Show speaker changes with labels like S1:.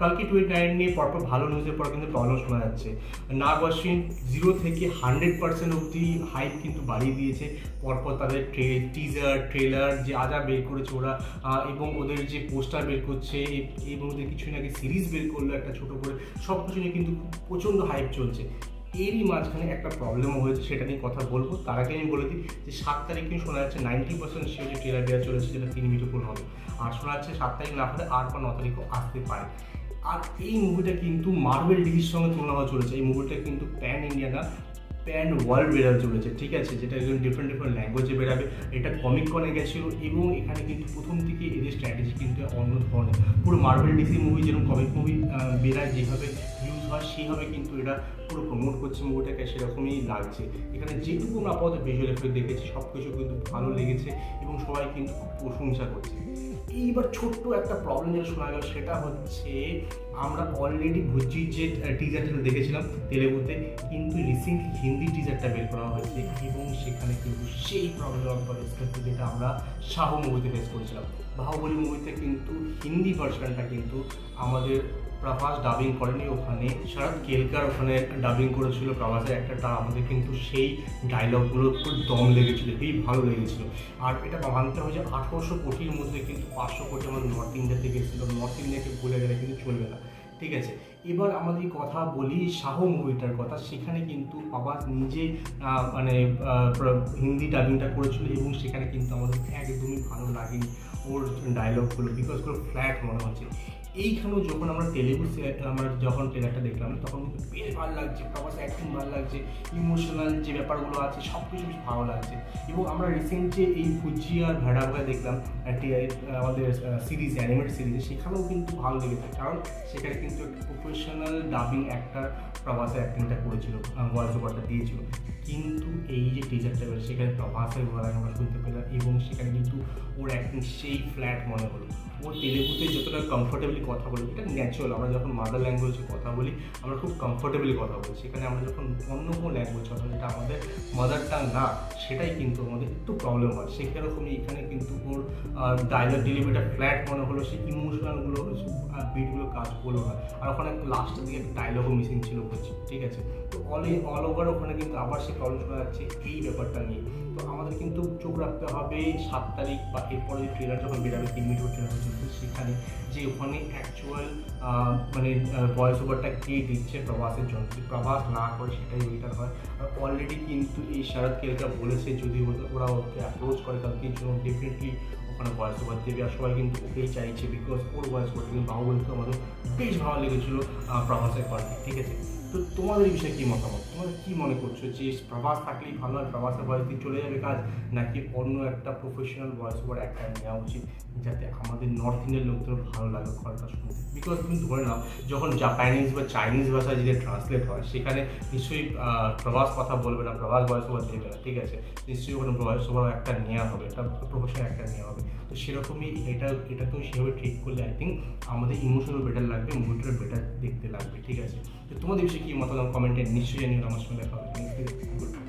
S1: কালকে twenty nine নিয়ে পরপর ভালো নিউজের পর কিন্তু প্রবলেম শোনা যাচ্ছে। নাগ ওয়াশিন জিরো থেকে হান্ড্রেড পার্সেন্ট অবধি হাইপ কিন্তু বাড়িয়ে দিয়েছে। পরপর তাদের ট্রে টিজার ট্রেলার যে আজা বের করেছে ওরা এবং ওদের যে পোস্টার বের করছে এবং ওদের কিছু আগে সিরিজ বের করল একটা ছোট করে সব কিছু নিয়ে কিন্তু প্রচণ্ড হাইপ চলছে। এরই মাঝখানে একটা প্রবলেমও হয়েছে, সেটা নিয়ে কথা বলব। তার আগে আমি বলে দিই যে, সাত তারিখে শোনা যাচ্ছে নাইনটি পার্সেন্ট সে যে দেওয়া চলেছে যেটা তিন মিনিট ফুল হবে। আর শোনা যাচ্ছে সাত তারিখ না হলে আট বা ন তারিখও আসতে পারে। আর এই মুভিটা কিন্তু মার্বেল ডিভির সঙ্গে তুলনা হওয়া চলেছে। এই মুভিটা কিন্তু প্যান ইন্ডিয়া না প্যান ওয়ার্ল্ড বেরাল চলেছে, ঠিক আছে? যেটা একজন ডিফারেন্ট ডিফারেন্ট ল্যাঙ্গুয়েজে বেরাবে এটা কমিক কনে গেছিল এবং এখানে কিন্তু প্রথম থেকে এদের স্ট্র্যাটেজি কিন্তু অন্য ধরনের। পুরো মার্বেল ডিসি মুভি যেরকম কমিক মুভি বেরায় যেভাবে হয় সেইভাবে কিন্তু এটা পুরো প্রমোট করছে, মুভিটাকে সেরকমই লাগছে। এখানে যেটুকু আমরা আপাতত ভিজুয়াল এফেক্ট দেখেছি সব কিছু কিন্তু ভালো লেগেছে এবং সবাই কিন্তু খুব প্রশংসা করছে। এইবার ছোট্ট একটা প্রবলেম যেটা শোনা গেল, সেটা হচ্ছে আমরা অলরেডি ভুজির যে টিজারটা দেখেছিলাম তেলেগুতে, কিন্তু রিসেন্টলি হিন্দি টিজারটা বের করা হয়েছে এবং সেখানে কিন্তু সেই প্রবলেম একবার করতে যেটা আমরা শাহ মুভিতে ফেস করেছিলাম। বাহুবলী মুভিতে কিন্তু হিন্দি ভার্সনটা কিন্তু আমাদের প্রভাস ডাবিং করেনি, ওখানে শরৎ কেলকার ওখানে একটা ডাবিং করেছিল, প্রভাসের একটা আমাদের কিন্তু সেই ডায়লগগুলো খুব দম লেগেছিল এই ভালো লেগেছিল। আর এটা মানতে হয় যে আঠারোশো কোটির মধ্যে কিন্তু পাঁচশো কোটি আমাদের নর্থ ইন্ডিয়া থেকে এসেছিল নর্থ ইন্ডিয়াকে ভুলে গেলে কিন্তু চলবে না। ঠিক আছে? এবার আমাদের কথা বলি শাহ মুভিটার কথা। সেখানে কিন্তু প্রভাস নিজে মানে হিন্দি ডাবিংটা করেছিল এবং সেখানে কিন্তু আমাদের একদমই ভালো লাগেনি। ওর ডায়লগগুলো করে ফ্ল্যাট মনে হচ্ছে। এইখানেও যখন আমরা তেলেগু আমরা যখন ট্রেলারটা দেখলাম, তখন কিন্তু বেশ ভালো লাগছে প্রবাস অ্যাক্টিং ভালো লাগছে ইমোশনাল যে ব্যাপারগুলো আছে সব কিছু বেশ ভালো লাগছে। এবং আমরা রিসেন্ট যে এই ফুজি আর ভেড়াভা দেখলাম আমাদের সিরিজ অ্যানিমেট সিরিজে সেখানেও কিন্তু ভালো লেগেছে। কারণ সেখানে কিন্তু একটা প্রফেশনাল ডাবিং অ্যাক্টার প্রভাসের অ্যাক্টিংটা করেছিল ভয়েস ওভারটা দিয়েছিল। কিন্তু এই যে টিজারটা সেখানে প্রভাসের গলায় আমরা শুনতে পেলাম, এবং সেখানে কিন্তু ওর অ্যাক্টিং সেই ফ্ল্যাট মনে হলো। ও তেলেগুতে যতটা কমফোর্টেবলি কথা বলি, এটা ন্যাচুরাল আমরা যখন মাদার ল্যাঙ্গুয়েজে কথা বলি, আমরা খুব কমফোর্টেবলি কথা বলি। সেখানে আমরা যখন অন্য কোনো ল্যাঙ্গুয়েজ কথা যেটা আমাদের মাদার টাং না, সেটাই কিন্তু আমাদের একটু প্রবলেম হয়। সেরকমই এখানে কিন্তু ওর ডায়লগ ডেলিভারিটা ফ্ল্যাট মনে হলো সেই ইমোশনালগুলো বিটগুলো কাজ করল না। আর ওখানে লাস্টের দিকে একটা ডায়লগও মিসিং ছিল বুঝছি ঠিক আছে? তো অল অল ওভার ওখানে কিন্তু আবার সে প্রবলেম শোনা যাচ্ছে এই ব্যাপারটা নিয়ে। তো আমাদের কিন্তু চোখ রাখতে হবে সাত তারিখ বা এরপরে যে যখন বেরাবে তিন মিনিট ট্রেলার পর্যন্ত সেখানে যে ওখানে অ্যাকচুয়াল মানে ভয়েস ওভারটা কে দিচ্ছে প্রবাসের জন্য, যদি প্রবাস না করে সেটাই ওইটার হয়। আর অলরেডি কিন্তু এই শরৎ কেলকা বলেছে যদি ওরা- ওরা ওকে অ্যাপ্রোচ করে, তাহলে জন্য? ডেফিনেটলি ওখানে ভয়েস ওভার দেবে আর সবাই কিন্তু ওকেই চাইছে বিকজ ওর ভয়েস ওভার কিন্তু বাহুবলী তো আমাদের বেশ ভালো লেগেছিলো প্রভাসের কণ্ঠে, ঠিক আছে? তো তোমাদের বিষয়ে কী মতামত? তোমরা কী মনে করছ যে প্রভাস থাকলেই ভালো হয়, প্রভাসের ভয়েস দিয়ে চলে যাবে কাজ, নাকি অন্য একটা প্রফেশনাল ভয়েস ওভার একটা নেওয়া উচিত যাতে আমাদের নর্থ ইন্ডিয়ান লোকদের ভালো লাগে গল্পটা শুনতে? বিকজ তুমি ধরে নাও, যখন জাপানিজ বা চাইনিজ ভাষায় যদি ট্রান্সলেট হয়, সেখানে নিশ্চয়ই প্রভাস কথা বলবে না, প্রভাস ভয়েস ওভার দেবে না ঠিক আছে? নিশ্চয়ই ওখানে ভয়েস ওভার একটা নেওয়া হবে, একটা প্রফেশনাল একটা নেওয়া হবে। তো সেরকমই এটা এটাকেও সেভাবে ঠিক করলে আই থিঙ্ক আমাদের ইমোশনাল বেটার লাগবে মুভিটা বেটার দেখতে লাগবে, ঠিক আছে? তো তোমাদের বিষয়ে কি মতামত? কমেন্টে নিশ্চয়ই জানিও, আমার সঙ্গে দেখা হবে।